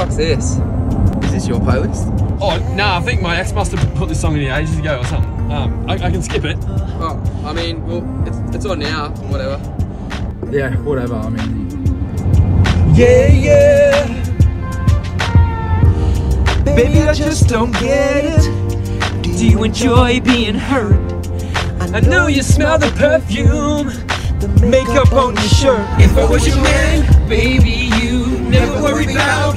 fuck's this? Is this your playlist? Oh, no, nah, I think my ex must have put this song in here ages ago or something. Um, I, I, can skip it. Oh, I mean, well, it's, it's on now, whatever. Yeah, whatever, I mean. Yeah, yeah. Baby, I just don't get it. Do you enjoy being hurt? I know you smell the perfume makeup on your shirt. If I was your man, baby, you never worry about